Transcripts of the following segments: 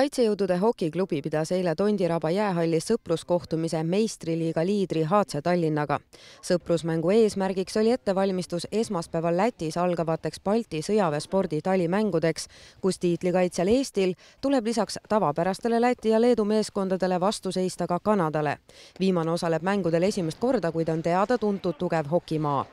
kaitsejõudude hokiklubi pidas eile Tondiraba jäähallis sõpruskohtumise meistriliiga liidri HC Tallinnaga. sõprusmängu eesmärgiks oli ettevalmistus esmaspäeval Lätis algavateks Balti sõjaväespordi talimängudeks, kus tiitlikaitsjal Eestil tuleb lisaks tavapärastele Läti ja Leedu meeskondadele vastu seista ka Kanadale. viimane osaleb mängudel esimest korda, kuid on teada-tuntud tugev hokimaa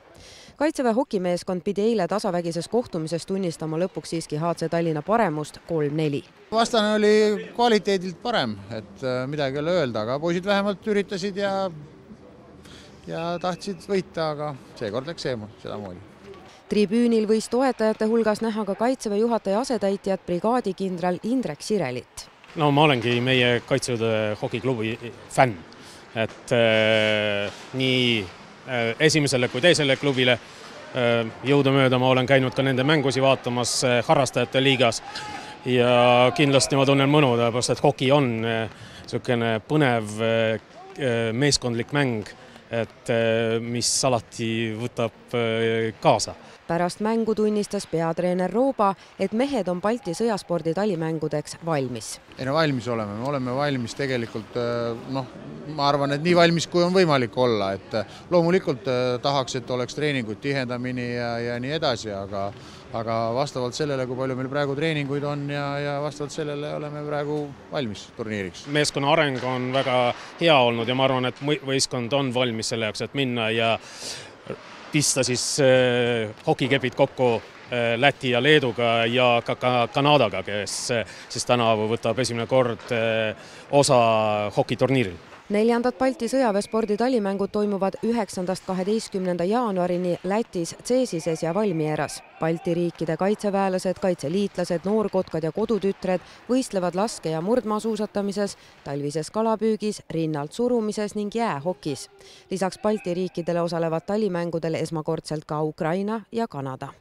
kaitseväe hokimeeskond pidi eile tasavägises kohtumises tunnistama lõpuks siiski HC Tallinna paremust kolm-neli. vastane oli kvaliteedilt parem, et äh, midagi ei ole öelda, aga poisid vähemalt üritasid ja ja tahtsid võita, aga seekord läks seema sedamoodi tribüünil võis toetajate hulgas näha ka Kaitseväe juhataja asetäitjat, brigaadikindral Indrek Sirelit. no ma olengi meie Kaitsejõudude hokiklubi fänn, et äh, nii esimesele kui teisele klubile. Äh, jõudumööda ma olen käinud ka nende mängusi vaatamas äh, harrastajate liigas ja kindlasti ma tunnen mõnu, sellepärast et hoki on niisugune põnev meeskondlik mäng, et mis alati võtab kaasa pärast mängu tunnistas peatreener Rooba, et mehed on Balti sõjaspordi talimängudeks valmis. ei no valmis oleme, me oleme valmis tegelikult noh, ma arvan, et nii valmis, kui on võimalik olla, et loomulikult tahaks, et oleks treeninguid tihedamini ja, ja nii edasi, aga aga vastavalt sellele, kui palju meil praegu treeninguid on ja, ja vastavalt sellele oleme praegu valmis turniiriks. meeskonna areng on väga hea olnud ja ma arvan, et võistkond on valmis selle jaoks, et minna ja pista siis äh, hokikepid kokku äh, Läti ja Leeduga ja ka, ka Kanadaga, kes äh, siis tänavu võtab esimene kord osa hokiturniiril neljandad Balti sõjaväespordi talimängud toimuvad üheksandast kaheteistkümnenda jaanuarini Lätis, Ceesises ja Valmieras. Balti riikide kaitseväelased, kaitseliitlased, noorkotkad ja kodutütred võistlevad laske- ja murdmaasuusatamises, talvises kalapüügis, rinnalt surumises ning jäähokis. lisaks Balti riikidele osalevad talimängudel esmakordselt ka Ukraina ja Kanada